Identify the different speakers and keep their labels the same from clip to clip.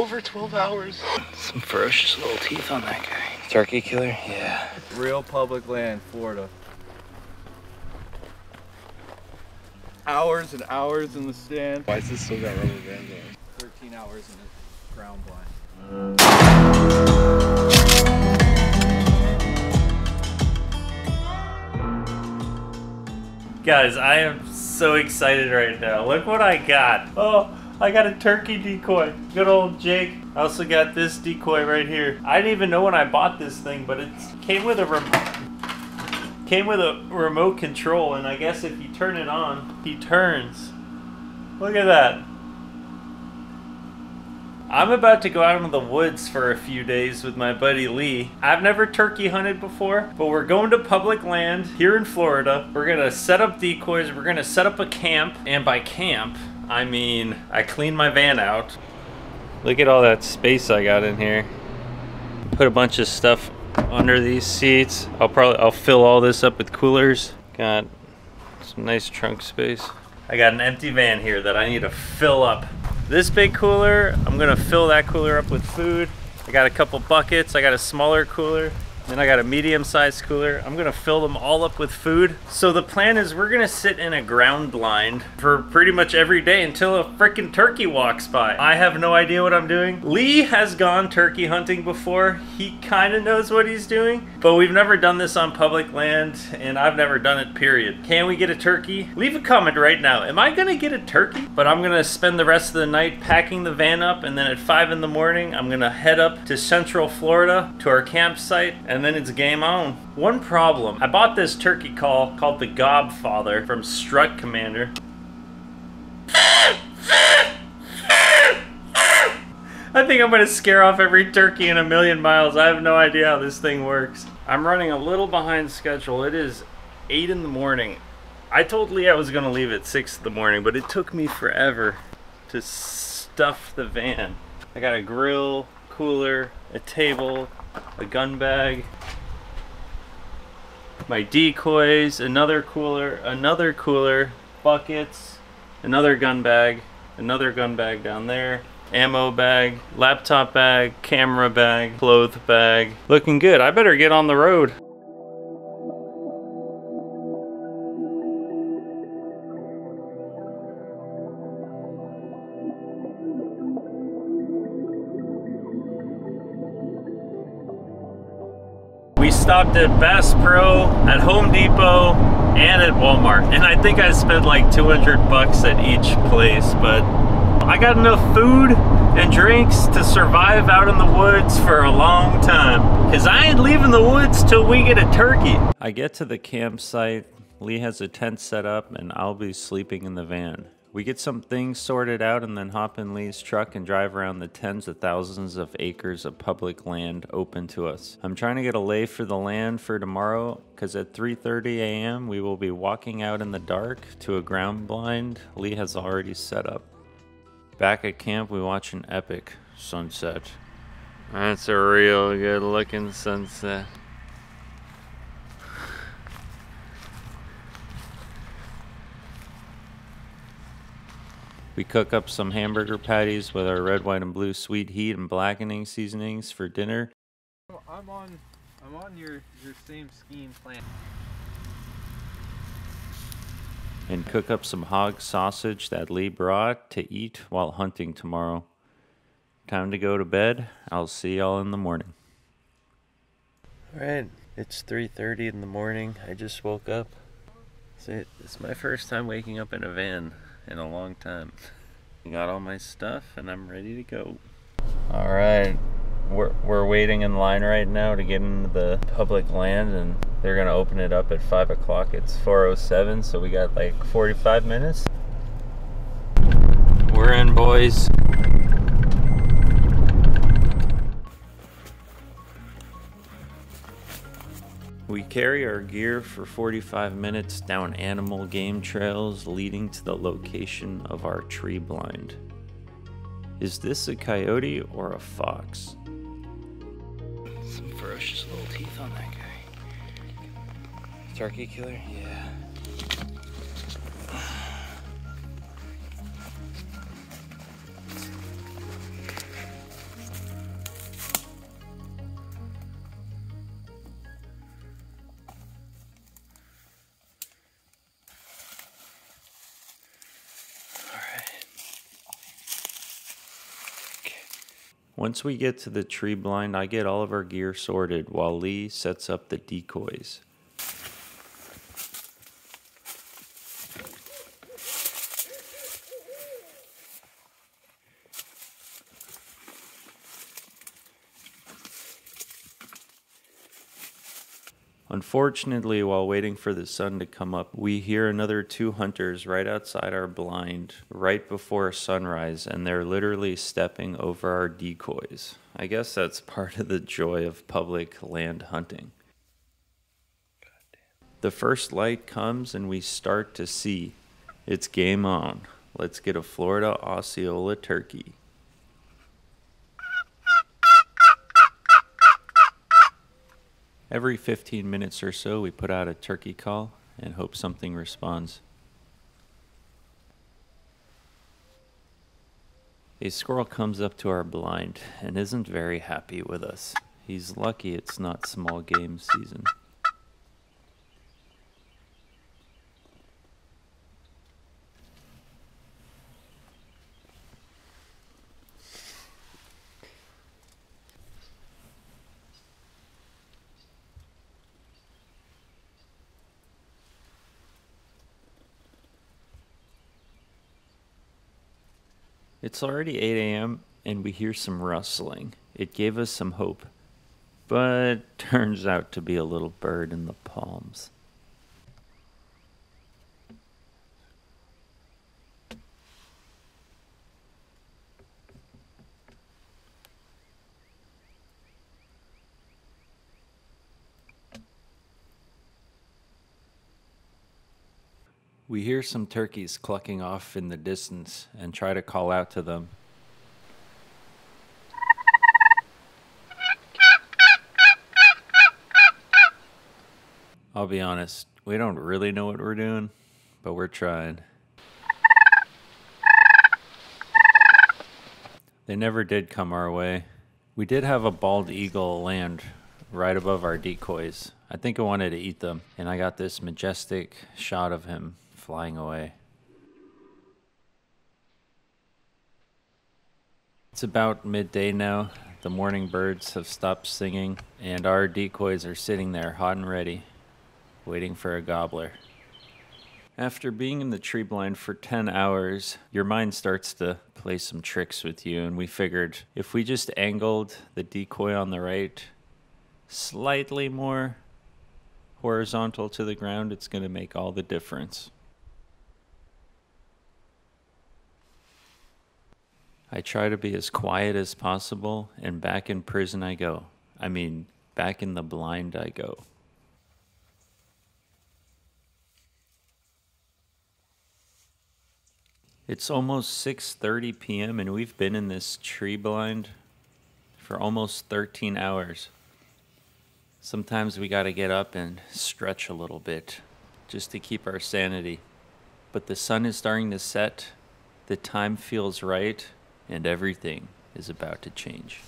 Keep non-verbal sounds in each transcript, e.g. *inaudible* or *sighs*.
Speaker 1: over 12 hours.
Speaker 2: Some ferocious little teeth on that guy. Turkey killer? Yeah.
Speaker 3: Real public land, Florida. Hours and hours in the stand.
Speaker 1: Why is this still got rubber bands on?
Speaker 3: 13 hours in the ground blind.
Speaker 4: Guys, I am so excited right now. Look what I got. Oh, I got a turkey decoy. Good old Jake. I also got this decoy right here. I didn't even know when I bought this thing, but it came with a remote. came with a remote control, and I guess if you turn it on, he turns. Look at that. I'm about to go out into the woods for a few days with my buddy Lee. I've never turkey hunted before, but we're going to public land here in Florida. We're gonna set up decoys, we're gonna set up a camp, and by camp, I mean I cleaned my van out. Look at all that space I got in here. Put a bunch of stuff under these seats. I'll probably I'll fill all this up with coolers. Got some nice trunk space. I got an empty van here that I need to fill up. This big cooler, I'm gonna fill that cooler up with food. I got a couple buckets, I got a smaller cooler, then I got a medium sized cooler. I'm gonna fill them all up with food. So the plan is we're gonna sit in a ground blind for pretty much every day until a freaking turkey walks by. I have no idea what I'm doing. Lee has gone turkey hunting before. He kind of knows what he's doing, but we've never done this on public land and I've never done it, period. Can we get a turkey? Leave a comment right now. Am I gonna get a turkey? But I'm gonna spend the rest of the night packing the van up and then at five in the morning, I'm gonna head up to Central Florida to our campsite and then it's game on. One problem, I bought this turkey call called the Gobfather from Strut Commander. I think I'm gonna scare off every turkey in a million miles. I have no idea how this thing works. I'm running a little behind schedule. It is 8 in the morning. I told Lee I was gonna leave at 6 in the morning, but it took me forever to stuff the van. I got a grill, cooler, a table, a gun bag, my decoys, another cooler, another cooler, buckets, another gun bag, another gun bag down there, ammo bag, laptop bag, camera bag, clothes bag. Looking good. I better get on the road. At Bass Pro, at Home Depot, and at Walmart. And I think I spent like 200 bucks at each place, but I got enough food and drinks to survive out in the woods for a long time. Cause I ain't leaving the woods till we get a turkey. I get to the campsite, Lee has a tent set up, and I'll be sleeping in the van. We get some things sorted out and then hop in Lee's truck and drive around the tens of thousands of acres of public land open to us. I'm trying to get a lay for the land for tomorrow because at 3:30 a.m. we will be walking out in the dark to a ground blind Lee has already set up. Back at camp, we watch an epic sunset. That's a real good looking sunset. We cook up some hamburger patties with our red, white, and blue sweet heat and blackening seasonings for dinner.
Speaker 3: I'm on I'm on your your same scheme plan.
Speaker 4: and cook up some hog sausage that Lee brought to eat while hunting tomorrow. Time to go to bed. I'll see y'all in the morning. All right, it's 3:30 in the morning. I just woke up. It's my first time waking up in a van in a long time. *laughs* Got all my stuff and I'm ready to go. All right, we're, we're waiting in line right now to get into the public land and they're gonna open it up at five o'clock. It's 4:07, so we got like 45 minutes. We're in, boys. We carry our gear for 45 minutes down animal game trails leading to the location of our tree blind. Is this a coyote or a fox?
Speaker 2: Some ferocious little teeth on that guy. Turkey killer? Yeah.
Speaker 4: Once we get to the tree blind, I get all of our gear sorted while Lee sets up the decoys. Unfortunately, while waiting for the sun to come up, we hear another two hunters right outside our blind right before sunrise, and they're literally stepping over our decoys. I guess that's part of the joy of public land hunting. The first light comes, and we start to see. It's game on. Let's get a Florida Osceola turkey. Every 15 minutes or so, we put out a turkey call and hope something responds. A squirrel comes up to our blind and isn't very happy with us. He's lucky it's not small game season. It's already 8 a.m. and we hear some rustling. It gave us some hope, but *laughs* turns out to be a little bird in the palms. We hear some turkeys clucking off in the distance and try to call out to them. I'll be honest, we don't really know what we're doing, but we're trying. They never did come our way. We did have a bald eagle land right above our decoys. I think I wanted to eat them, and I got this majestic shot of him flying away. It's about midday now. The morning birds have stopped singing, and our decoys are sitting there hot and ready, waiting for a gobbler. After being in the tree blind for 10 hours, your mind starts to play some tricks with you, and we figured if we just angled the decoy on the right slightly more horizontal to the ground, it's going to make all the difference. I try to be as quiet as possible, and back in prison I go. I mean, back in the blind I go. It's almost 6:30 p.m. and we've been in this tree blind for almost 13 hours. Sometimes we got to get up and stretch a little bit just to keep our sanity. But the sun is starting to set. The time feels right and everything is about to change.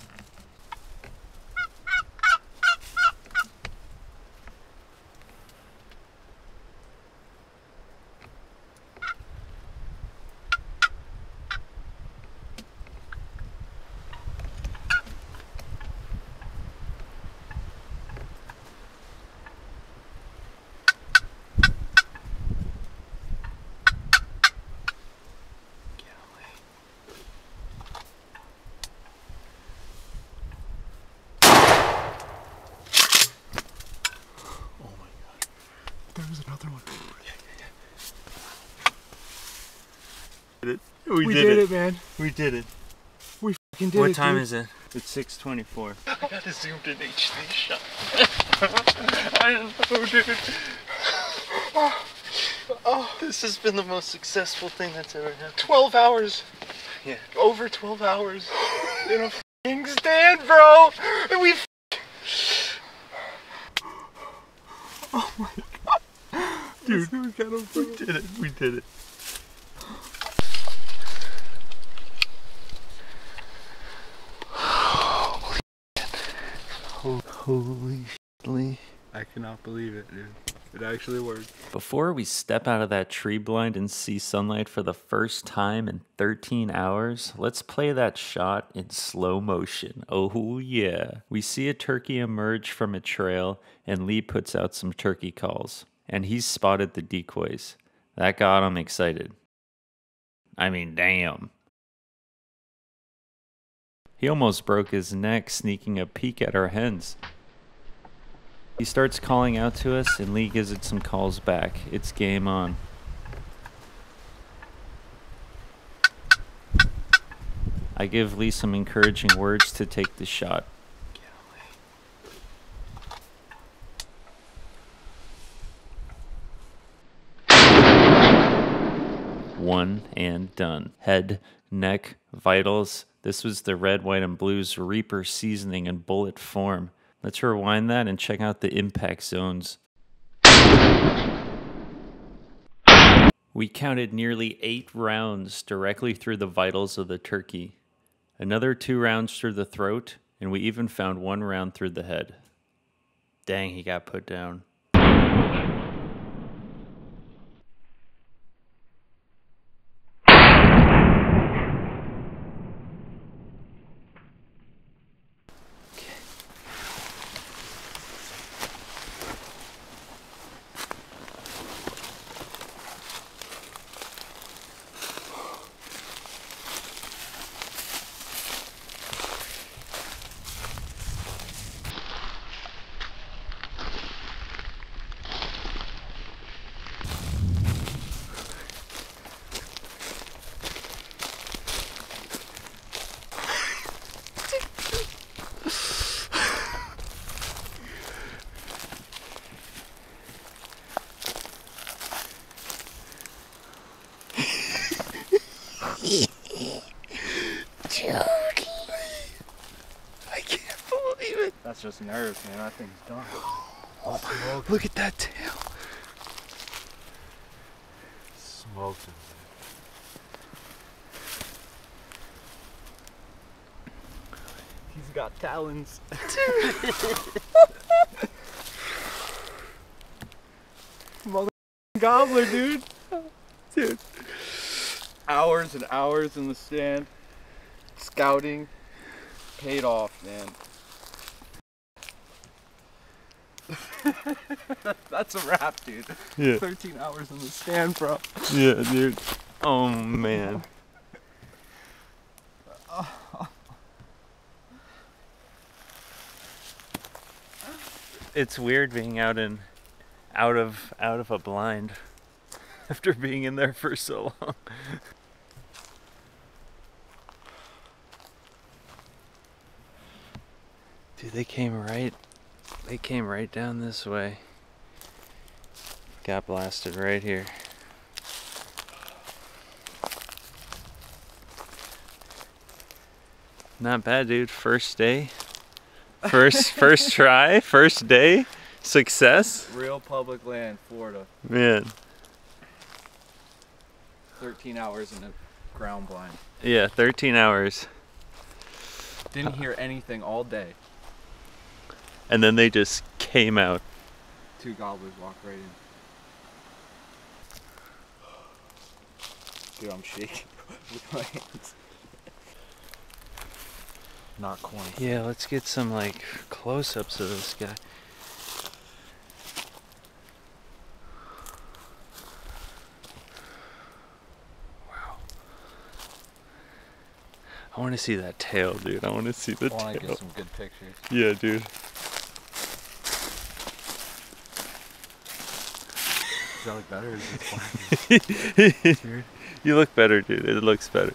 Speaker 1: There was another one.
Speaker 3: We,
Speaker 1: We
Speaker 3: did,
Speaker 1: did
Speaker 3: it.
Speaker 1: it.
Speaker 3: man.
Speaker 1: We did it.
Speaker 3: We fucking did
Speaker 4: what
Speaker 3: it.
Speaker 4: What time
Speaker 3: dude.
Speaker 4: is it? It's 6:24. *laughs*
Speaker 1: I got a zoomed in HD shot. *laughs* I don't know, dude. Oh, oh, this has been the most successful thing that's ever happened. 12 hours.
Speaker 4: Yeah.
Speaker 1: Over 12 hours. *gasps* In a f***ing stand, bro. And we f- oh
Speaker 3: Dude, we got him.
Speaker 1: we did it. We did it. Holy, holy shit,
Speaker 3: I cannot believe it, dude. It actually worked.
Speaker 4: Before we step out of that tree blind and see sunlight for the first time in 13 hours, let's play that shot in slow motion. Oh, yeah. We see a turkey emerge from a trail, and Lee puts out some turkey calls. And he's spotted the decoys. That got him excited. I mean, damn. He almost broke his neck sneaking a peek at our hens. He starts calling out to us, and Lee gives it some calls back. It's game on. I give Lee some encouraging words to take the shot. One and done. Head, neck, vitals. This was the red, white, and blues Reaper seasoning in bullet form. Let's rewind that and check out the impact zones. We counted nearly eight rounds directly through the vitals of the turkey, another two rounds through the throat, and we even found one round through the head. Dang, he got put down.
Speaker 1: I can't believe it.
Speaker 3: That's just nerves, man. That thing's done.
Speaker 1: Oh, *gasps* look at that tail.
Speaker 3: Smoked him. He's got talons. *laughs* *laughs* Mother gobbler, dude. Dude. Hours and hours in the stand, scouting, paid off, man. *laughs* That's a wrap, dude.
Speaker 4: Yeah.
Speaker 3: 13 hours in the stand, bro.
Speaker 4: Yeah, dude. Oh, man. It's weird being out in out of out of a blind *laughs* after being in there for so long. They came right they came right down this way. Got blasted right here. Not bad, dude. First day. First *laughs* first try, first day. Success.
Speaker 3: Real public land, Florida.
Speaker 4: Man.
Speaker 3: 13 hours in a ground blind.
Speaker 4: Yeah, 13 hours.
Speaker 3: Didn't hear anything all day.
Speaker 4: And then they just came out.
Speaker 3: Two gobblers walked right in. Dude, I'm shaking *laughs* with my hands. Not corny.
Speaker 4: Yeah, let's get some like close-ups of this guy. Wow. I want to see that tail, dude. I want to see the
Speaker 3: I want to
Speaker 4: tail.
Speaker 3: get some good pictures.
Speaker 4: Yeah, dude.
Speaker 3: Does that look better? Or is it flat? *laughs* Weird.
Speaker 4: you look better, dude. It looks better.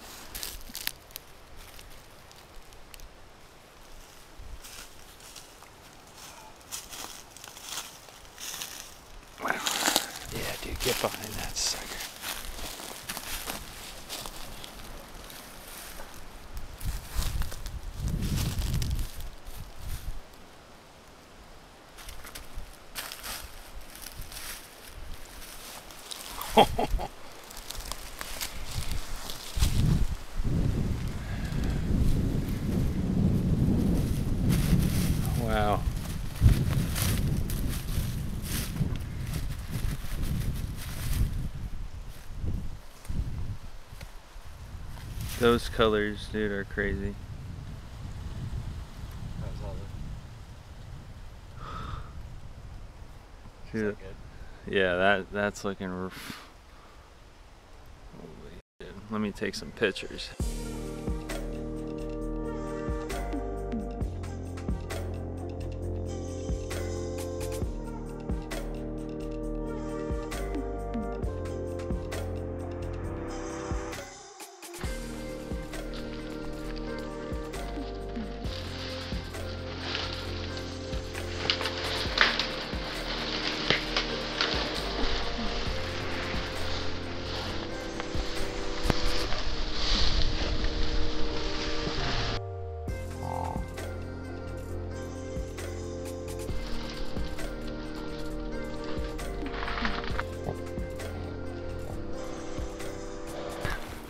Speaker 4: Wow. Yeah, dude, get behind that sucker. Wow. Those colors, dude, are crazy. Dude, yeah, that that's looking. Rough. Holy shit. Let me take some pictures.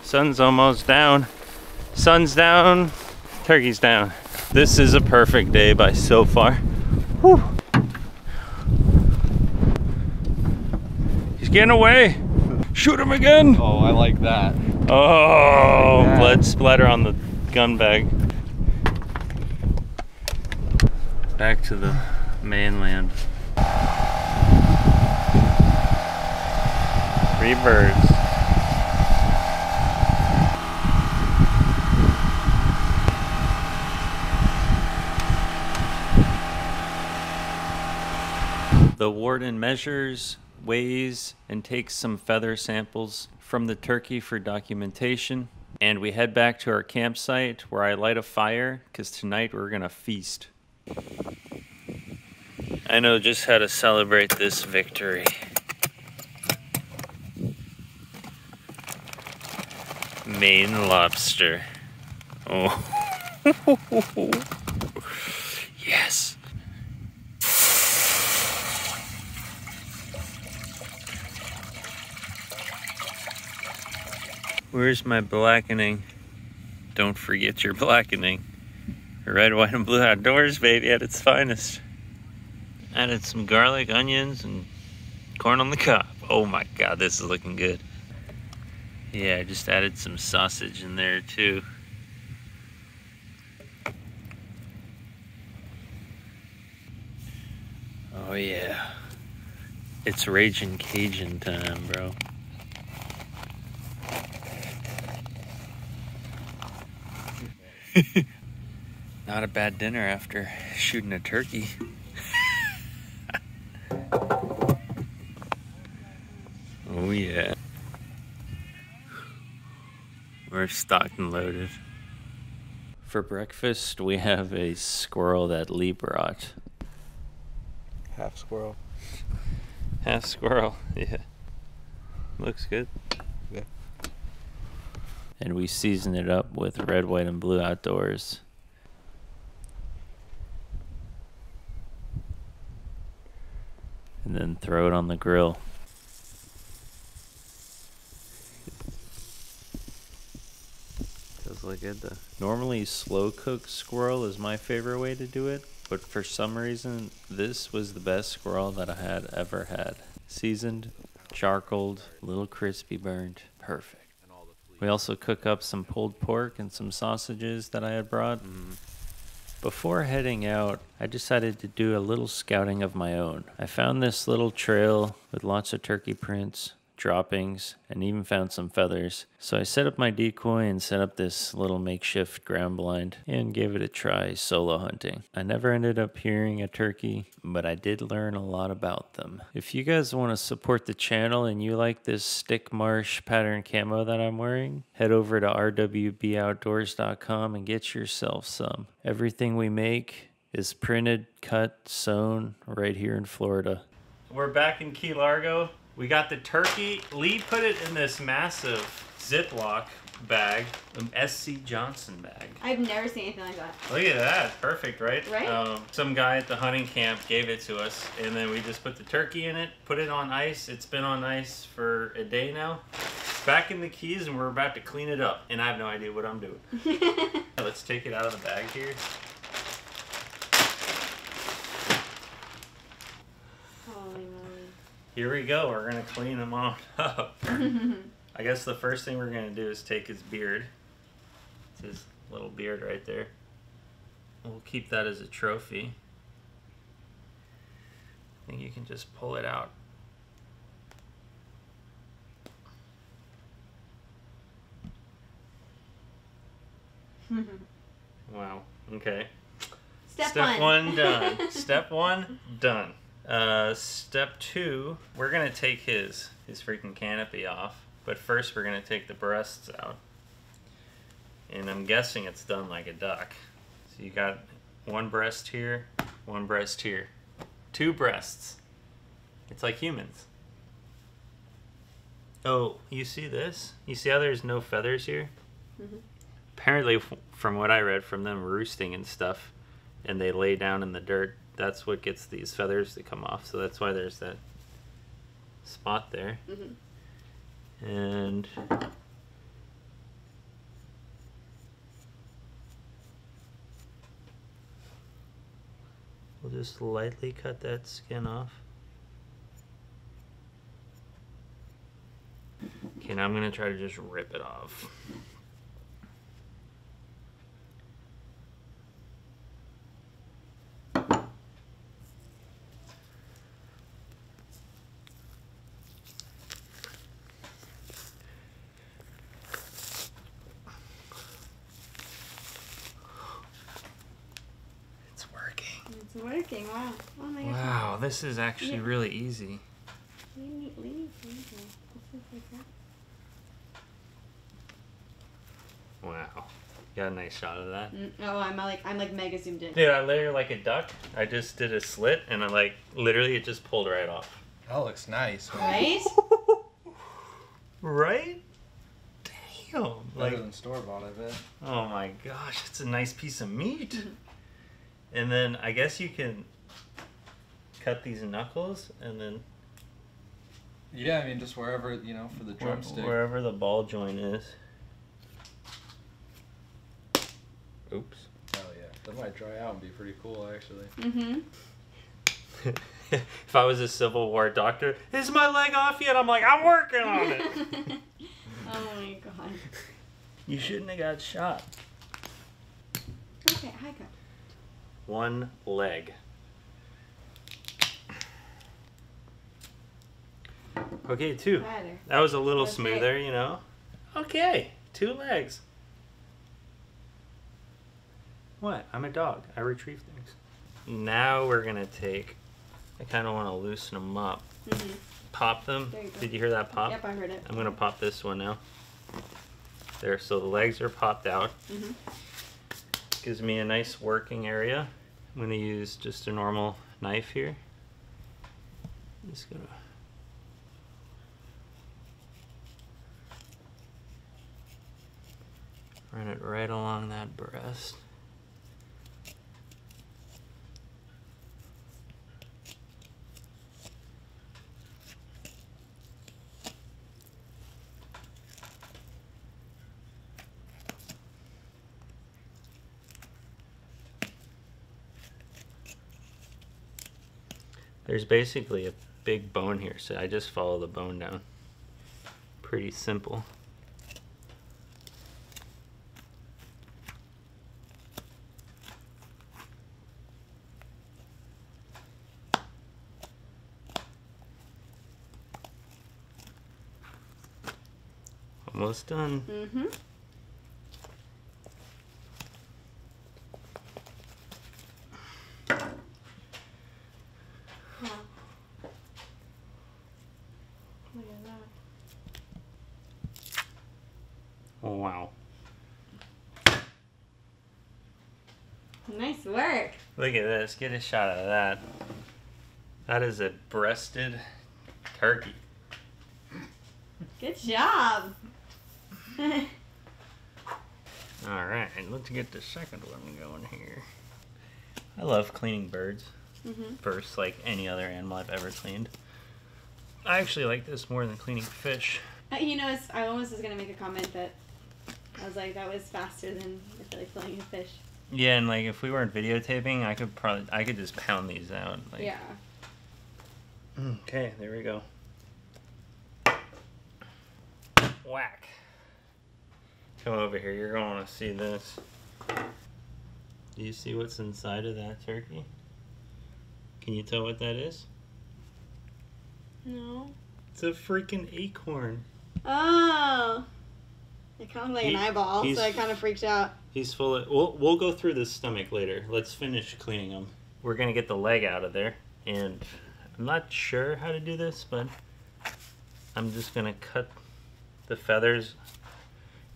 Speaker 4: Sun's almost down. Sun's down, turkey's down. This is a perfect day by so far. Whew. He's getting away. Shoot him again.
Speaker 3: Oh, I like that.
Speaker 4: Oh,
Speaker 3: that.
Speaker 4: blood splatter on the gun bag. Back to the mainland. Three birds. The warden measures, weighs, and takes some feather samples from the turkey for documentation. And we head back to our campsite where I light a fire because tonight we're going to feast. I know just how to celebrate this victory. Maine lobster. Oh. *laughs* yes. Where's my blackening? Don't forget your blackening. Red, white, and blue outdoors, baby, at its finest. Added some garlic, onions, and corn on the cob. Oh my god, this is looking good. Yeah, I just added some sausage in there too. Oh yeah. It's Raging Cajun time, bro. *laughs* Not a bad dinner after shooting a turkey. *laughs* oh yeah. We're stocked and loaded. For breakfast, we have a squirrel that Lee brought.
Speaker 3: Half squirrel.
Speaker 4: Half squirrel, *laughs* yeah. Looks good. And we season it up with red, white, and blue outdoors. And then throw it on the grill. Does look good though. Normally, slow cooked squirrel is my favorite way to do it, but for some reason, this was the best squirrel that I had ever had. Seasoned, charcoaled, a little crispy burned. Perfect. We also cook up some pulled pork and some sausages that I had brought. Mm-hmm. Before heading out, I decided to do a little scouting of my own. I found this little trail with lots of turkey prints, droppings, and even found some feathers. So I set up my decoy and set up this little makeshift ground blind and gave it a try solo hunting. I never ended up hearing a turkey, but I did learn a lot about them. If you guys want to support the channel and you like this stick marsh pattern camo that I'm wearing, head over to rwboutdoors.com and get yourself some. Everything we make is printed, cut, sewn right here in Florida. We're back in Key Largo. We got the turkey. Lee put it in this massive Ziploc bag, an SC Johnson bag.
Speaker 5: I've never seen anything like that.
Speaker 4: Look at that. Perfect, right?
Speaker 5: Right.
Speaker 4: Um, some guy at the hunting camp gave it to us, and then we just put the turkey in it, put it on ice. It's been on ice for a day now. It's back in the keys, and we're about to clean it up. And I have no idea what I'm doing. *laughs* Let's take it out of the bag here.
Speaker 5: Holy moly.
Speaker 4: Here we go. We're gonna clean him on *laughs* up. I guess the first thing we're gonna do is take his beard. It's his little beard right there. We'll keep that as a trophy. I think you can just pull it out. *laughs* Wow. Okay.
Speaker 5: Step,
Speaker 4: Step
Speaker 5: one.
Speaker 4: one done. *laughs* Step one done. Uh, step two, we're gonna take his his freaking canopy off, but first we're gonna take the breasts out. And I'm guessing it's done like a duck. So you got one breast here, one breast here, two breasts. It's like humans. Oh, you see this? You see how there's no feathers here?
Speaker 5: Mhm.
Speaker 4: Apparently, from what I read from them roosting and stuff, and they lay down in the dirt, that's what gets these feathers to come off. So that's why there's that spot there.
Speaker 5: Mhm.
Speaker 4: And we'll just lightly cut that skin off. Okay, now I'm gonna try to just rip it off. It's working.
Speaker 5: It's working. Wow. Oh my gosh.
Speaker 4: Wow, this is actually
Speaker 5: Yeah.
Speaker 4: really easy.
Speaker 5: Lean. Like.
Speaker 4: Wow. Got a nice shot of that.
Speaker 5: Mm, Oh, I'm like I'm like mega zoomed in.
Speaker 4: Dude, I literally like a duck. I just did a slit and I like literally it just pulled right off.
Speaker 1: That looks nice.
Speaker 5: Right? *laughs*
Speaker 4: right? Damn.
Speaker 1: Better
Speaker 4: Like
Speaker 1: than store bought, I bet.
Speaker 4: oh my gosh, it's a nice piece of meat. and then I guess you can cut these knuckles and then
Speaker 1: Yeah, I mean, just wherever, you know, for the drumstick.
Speaker 4: wherever the ball joint is. Oops.
Speaker 1: Oh, yeah. That might dry out and be pretty cool, actually.
Speaker 5: Mm-hmm. *laughs*
Speaker 4: if I was a Civil War doctor, is my leg off yet? I'm like, I'm working on it. *laughs*
Speaker 5: oh my god.
Speaker 4: you shouldn't have got shot.
Speaker 5: Okay, high cut.
Speaker 4: One leg. Okay, two.
Speaker 5: Better.
Speaker 4: That was a little smoother, you know? Okay, two legs. What? I'm a dog. I retrieve things. Now we're gonna take. I kind of want to loosen them up.
Speaker 5: Mm-hmm.
Speaker 4: Pop them.
Speaker 5: You.
Speaker 4: Did you hear that pop?
Speaker 5: Yep, I heard it.
Speaker 4: I'm gonna pop this one now. There, so the legs are popped out.
Speaker 5: Mm-hmm.
Speaker 4: Gives me a nice working area. I'm gonna use just a normal knife here. Just gonna. Run it right along that breast. There's basically a big bone here, so I just follow the bone down. Pretty simple. Almost done.
Speaker 5: Mm-hmm. Wow. Look at that.
Speaker 4: Oh, wow.
Speaker 5: Nice work.
Speaker 4: Look at this. Get a shot of that. That is a breasted turkey.
Speaker 5: Good job. *laughs*
Speaker 4: All right, let's get the second one going here. I love cleaning birds
Speaker 5: mm-hmm.
Speaker 4: first, like any other animal I've ever cleaned. I actually like this more than cleaning fish.
Speaker 5: Uh, you know, I almost was gonna make a comment that I was like, that was faster than I feel like filling a fish.
Speaker 4: Yeah, and like if we weren't videotaping, I could probably I could just pound these out. Like,
Speaker 5: yeah.
Speaker 4: Okay, there we go. Whack. Come over here. You're going to see this. Do you see what's inside of that turkey? Can you tell what that is?
Speaker 5: No.
Speaker 4: It's a freaking acorn.
Speaker 5: Oh. It kind of like
Speaker 4: He-
Speaker 5: an eyeball, so I kind of freaked out.
Speaker 4: He's full of. We'll, we'll go through the stomach later. Let's finish cleaning him. We're going to get the leg out of there. And I'm not sure how to do this, but I'm just going to cut the feathers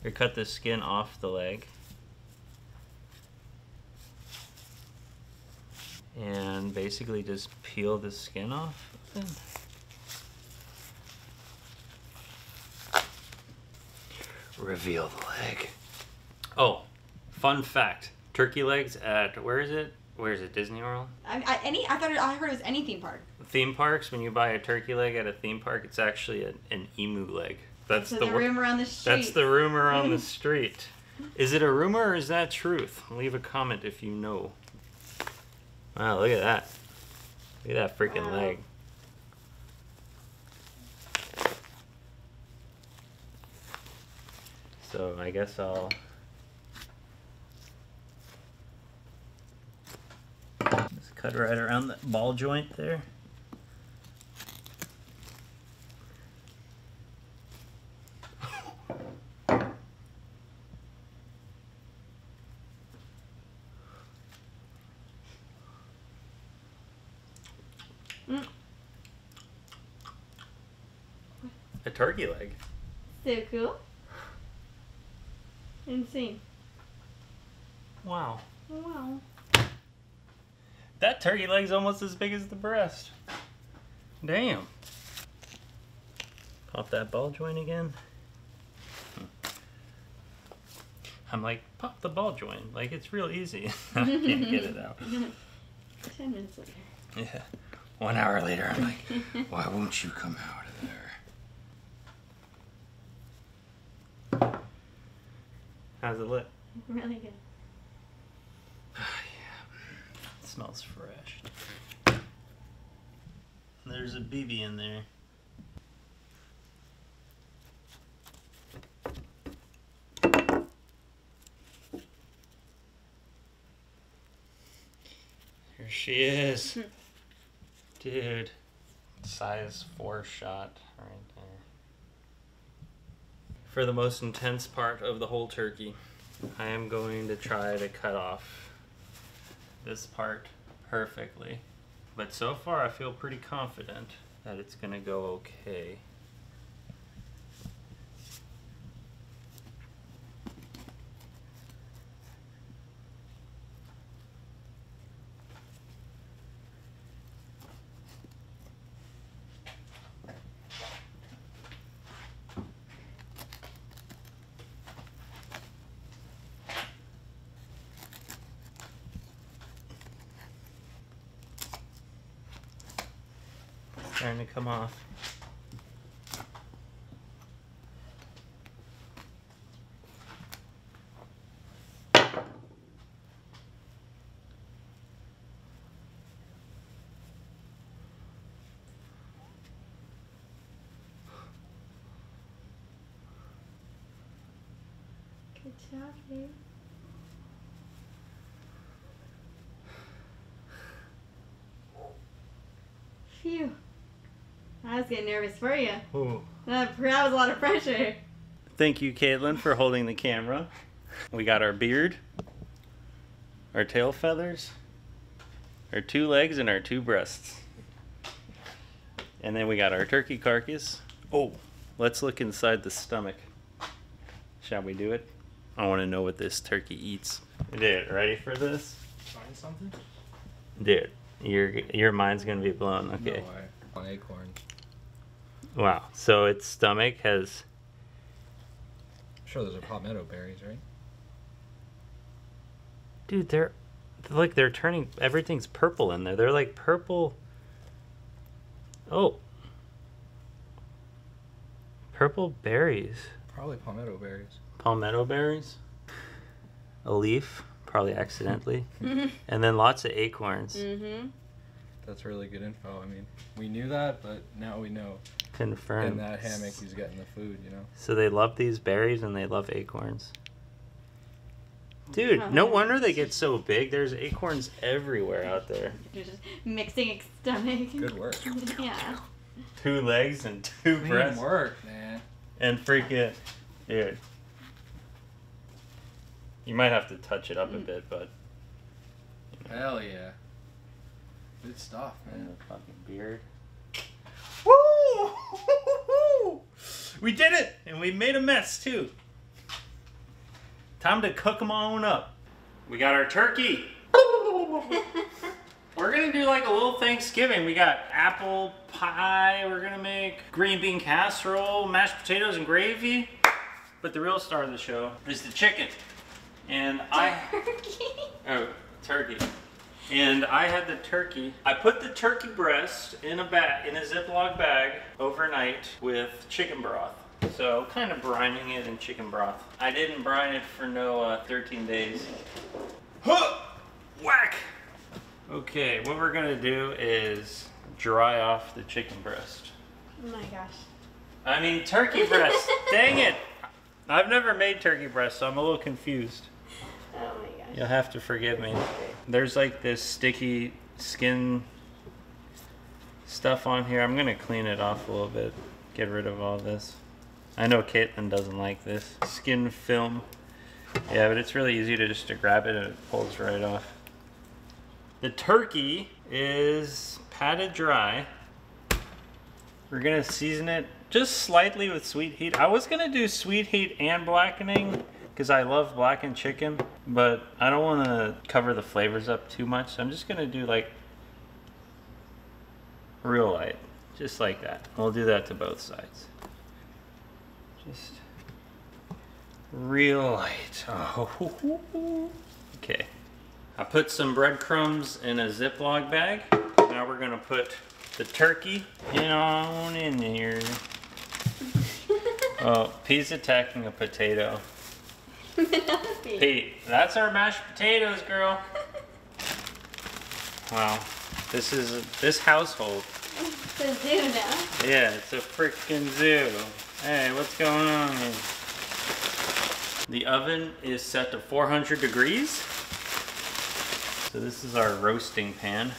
Speaker 4: or cut the skin off the leg. And basically just peel the skin off. of it. Reveal the leg. Oh, fun fact: turkey legs at where is it? Where is it? Disney World.
Speaker 5: I, I, any, I thought it, I heard it was any theme park.
Speaker 4: Theme parks. When you buy a turkey leg at a theme park, it's actually a, an emu leg. That's the,
Speaker 5: the room around the street.
Speaker 4: That's the rumor on the *laughs* street. Is it a rumor or is that truth? Leave a comment if you know. Wow, look at that. Look at that freaking
Speaker 5: Wow.
Speaker 4: leg. So I guess I'll just cut right around the ball joint there. A turkey leg.
Speaker 5: So cool. Insane.
Speaker 4: Wow.
Speaker 5: Wow.
Speaker 4: That turkey leg's almost as big as the breast. Damn. Pop that ball joint again. I'm like, pop the ball joint. Like, it's real easy. *laughs* I can't get it out. *laughs*
Speaker 5: Ten minutes later.
Speaker 4: Yeah. One hour later, I'm like, why won't you come out of there? How's it look?
Speaker 5: Really good. *sighs*
Speaker 4: It mm, smells fresh. There's a BB in there. Here she is. *laughs* Dude. Size 4 shot right there. For the most intense part of the whole turkey, I am going to try to cut off this part perfectly. But so far, I feel pretty confident that it's gonna go okay. Starting to come off.
Speaker 5: Good job, babe. Phew. I was getting nervous for you.
Speaker 4: Ooh.
Speaker 5: That, that was a lot of pressure.
Speaker 4: Thank you, Caitlin, for holding the camera. We got our beard, our tail feathers, our two legs, and our two breasts. And then we got our turkey carcass. Oh, let's look inside the stomach. Shall we do it? I want to know what this turkey eats. Dude, ready for this?
Speaker 3: Find something?
Speaker 4: Dude, your your mind's gonna be blown. Okay.
Speaker 3: No way. On acorns.
Speaker 4: Wow. So its stomach has
Speaker 3: I'm sure those are palmetto berries, right?
Speaker 4: Dude, they're like they're turning everything's purple in there. They're like purple. Oh. Purple berries.
Speaker 3: Probably palmetto berries.
Speaker 4: Palmetto berries. A leaf, probably accidentally. and then lots of acorns.
Speaker 5: Mm-hmm.
Speaker 3: That's really good info. I mean, we knew that, but now we know.
Speaker 4: confirmed.
Speaker 3: In that hammock, he's getting the food, you know?
Speaker 4: So they love these berries and they love acorns. Dude, no wonder they get so big. There's acorns everywhere out there.
Speaker 5: You're just mixing its stomach.
Speaker 3: Good work. *laughs*
Speaker 5: yeah.
Speaker 4: Two legs and two breasts.
Speaker 3: work, man.
Speaker 4: And freaking, dude. You might have to touch it up a mm. bit, but.
Speaker 3: Hell yeah. Good stuff, man.
Speaker 4: And the fucking beard. Woo! *laughs* We did it, and we made a mess too. Time to cook them on up. We got our turkey. *laughs* We're gonna do like a little Thanksgiving. We got apple pie. We're gonna make green bean casserole, mashed potatoes, and gravy. But the real star of the show is the chicken. And *laughs* I turkey. oh turkey. And I had the turkey. I put the turkey breast in a bag, in a Ziploc bag overnight with chicken broth. So kind of brining it in chicken broth. I didn't brine it for no uh, 13 days. Huh! Whack! Okay, what we're gonna do is dry off the chicken breast.
Speaker 5: Oh my gosh.
Speaker 4: I mean turkey breast. *laughs* Dang it! I've never made turkey breast, so I'm a little confused. You'll have to forgive me. There's like this sticky skin stuff on here. I'm gonna clean it off a little bit, get rid of all this. I know Caitlin doesn't like this skin film. Yeah, but it's really easy to just to grab it and it pulls right off. The turkey is patted dry. We're gonna season it just slightly with sweet heat. I was gonna do sweet heat and blackening because I love blackened chicken, but I don't want to cover the flavors up too much. So I'm just gonna do like real light, just like that. We'll do that to both sides. Just real light. Oh, *laughs* okay. I put some breadcrumbs in a Ziploc bag. Now we're gonna put the turkey in on in here. *laughs* Oh, Pete's attacking a potato. Pete, that's our mashed potatoes, girl. *laughs* Wow, this is this household.
Speaker 5: It's a zoo now.
Speaker 4: Yeah, it's a freaking zoo. Hey, what's going on here? The oven is set to 400 degrees. So this is our roasting pan.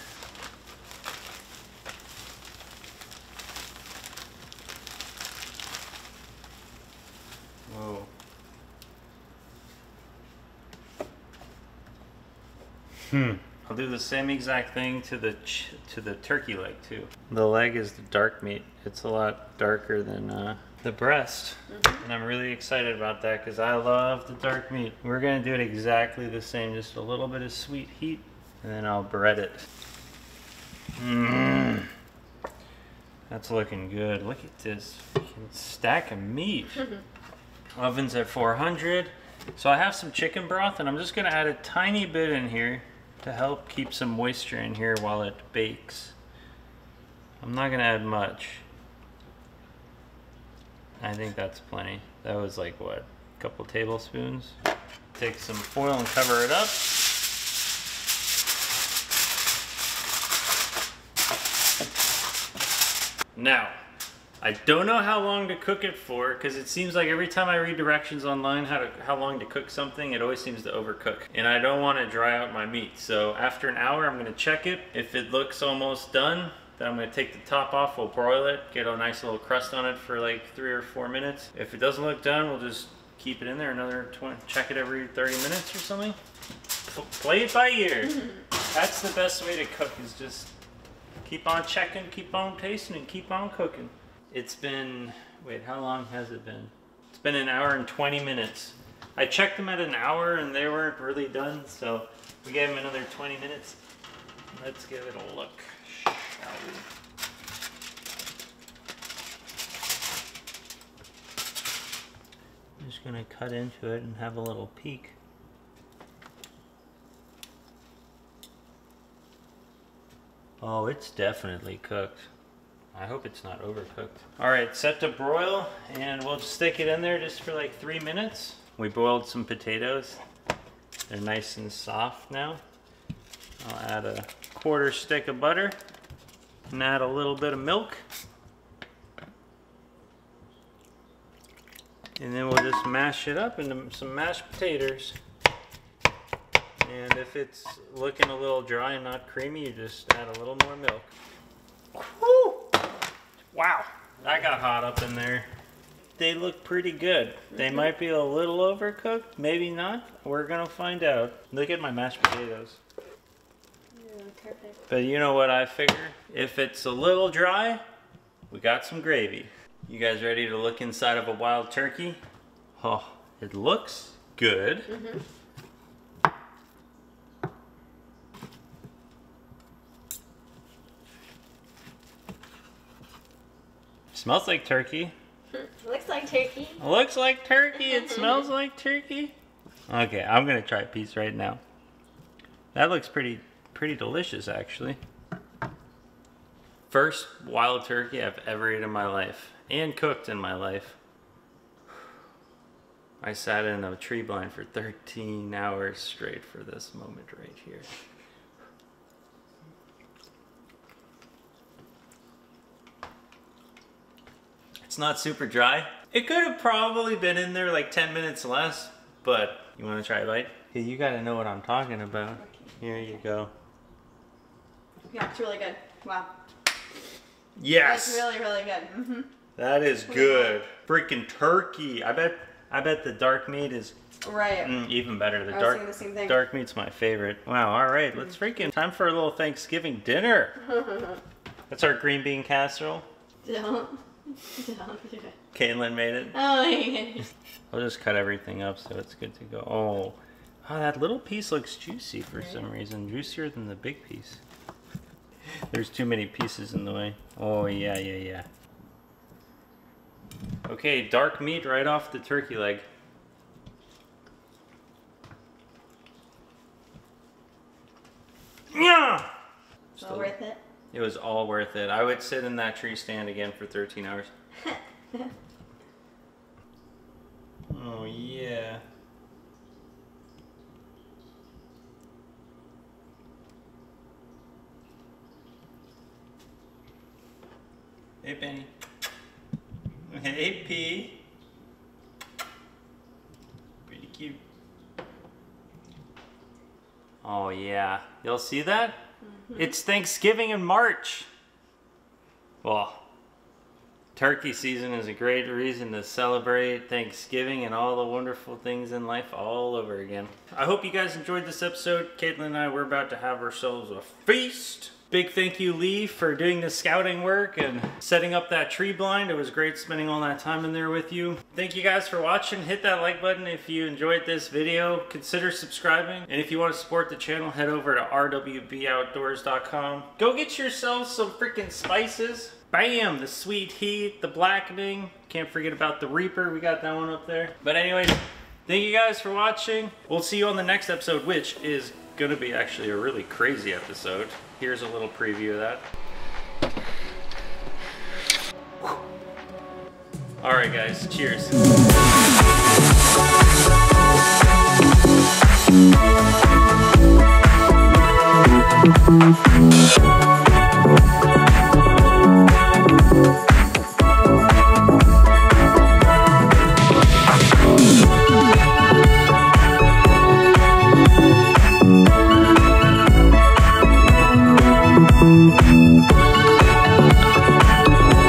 Speaker 4: Hmm. I'll do the same exact thing to the ch- to the turkey leg too. The leg is the dark meat. It's a lot darker than uh, the breast, and I'm really excited about that because I love the dark meat. We're gonna do it exactly the same, just a little bit of sweet heat, and then I'll bread it. Mmm. That's looking good. Look at this stack of meat. *laughs* Oven's at 400. So I have some chicken broth and I'm just gonna add a tiny bit in here to help keep some moisture in here while it bakes. I'm not gonna add much. I think that's plenty. That was like what, a couple tablespoons? Take some foil and cover it up. Now, I don't know how long to cook it for because it seems like every time I read directions online how to how long to cook something, it always seems to overcook. And I don't want to dry out my meat. So after an hour, I'm going to check it. If it looks almost done, then I'm going to take the top off, we'll broil it, get a nice little crust on it for like three or four minutes. If it doesn't look done, we'll just keep it in there another 20, check it every 30 minutes or something. Play it by ear. *laughs* That's the best way to cook is just keep on checking, keep on tasting, and keep on cooking. It's been, wait, how long has it been? It's been an hour and 20 minutes. I checked them at an hour and they weren't really done, so we gave them another 20 minutes. Let's give it a look, shall we? I'm just gonna cut into it and have a little peek. Oh, it's definitely cooked. I hope it's not overcooked. All right, set to broil, and we'll stick it in there just for like three minutes. We boiled some potatoes. They're nice and soft now. I'll add a quarter stick of butter and add a little bit of milk. And then we'll just mash it up into some mashed potatoes. And if it's looking a little dry and not creamy, you just add a little more milk. Woo! Wow, that got hot up in there. They look pretty good. They might be a little overcooked, maybe not. We're gonna find out. Look at my mashed potatoes.
Speaker 5: Perfect.
Speaker 4: But you know what I figure? If it's a little dry, we got some gravy. You guys ready to look inside of a wild turkey? Oh, it looks good. Mm-hmm. Smells like turkey.
Speaker 5: Looks like turkey.
Speaker 4: Looks like turkey. It *laughs* smells like turkey. Okay, I'm gonna try a piece right now. That looks pretty, pretty delicious actually. First wild turkey I've ever eaten in my life, and cooked in my life. I sat in a tree blind for 13 hours straight for this moment right here. It's not super dry. It could have probably been in there like 10 minutes less, but you want to try a bite? Hey, you got to know what I'm talking about. Here you go.
Speaker 5: Yeah, it's really good. Wow.
Speaker 4: Yes.
Speaker 5: That's really, really good. hmm
Speaker 4: That is good. Freaking turkey. I bet I bet the dark meat is
Speaker 5: Right.
Speaker 4: mm, even better. The
Speaker 5: I was
Speaker 4: dark
Speaker 5: the same thing.
Speaker 4: dark meat's my favorite. Wow, all right. Let's freaking time for a little Thanksgiving dinner. *laughs* That's our green bean casserole.
Speaker 5: Don't. Don't. *laughs*
Speaker 4: Caitlin made it.
Speaker 5: Oh my goodness.
Speaker 4: I'll just cut everything up so it's good to go. Oh, oh that little piece looks juicy for some reason. Juicier than the big piece. There's too many pieces in the way. Oh, yeah, yeah, yeah. Okay, dark meat right off the turkey leg. Yeah!
Speaker 5: Well worth it.
Speaker 4: It was all worth it. I would sit in that tree stand again for 13 hours. *laughs* Oh, yeah. Hey, Benny. Hey, P. Pretty cute. Oh, yeah. You'll see that? Mm-hmm. It's Thanksgiving in March. Well, turkey season is a great reason to celebrate Thanksgiving and all the wonderful things in life all over again. I hope you guys enjoyed this episode. Caitlin and I, we're about to have ourselves a feast. Big thank you, Lee, for doing the scouting work and setting up that tree blind. It was great spending all that time in there with you. Thank you guys for watching. Hit that like button if you enjoyed this video. Consider subscribing. And if you want to support the channel, head over to rwboutdoors.com. Go get yourself some freaking spices. Bam! The sweet heat, the blackening. Can't forget about the Reaper. We got that one up there. But anyways, thank you guys for watching. We'll see you on the next episode, which is gonna be actually a really crazy episode. Here's a little preview of that. All right, guys. Cheers.